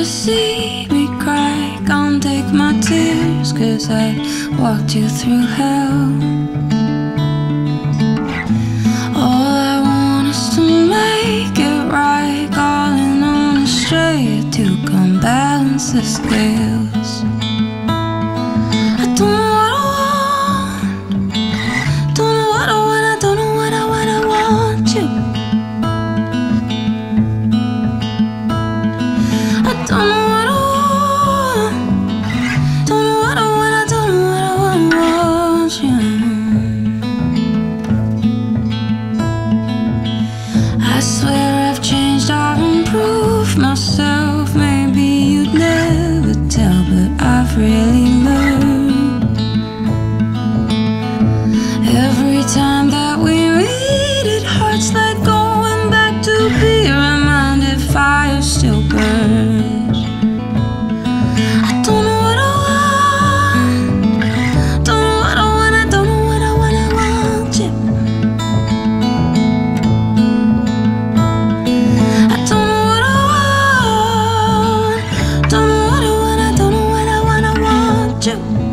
ever see me cry, come take my tears, cause I walked you through hell. All I want is to make it right, calling on Astraea to come balance the scale. I swear I've changed, I've improved myself. Maybe you'd never tell, but I've really learned. Every time. う。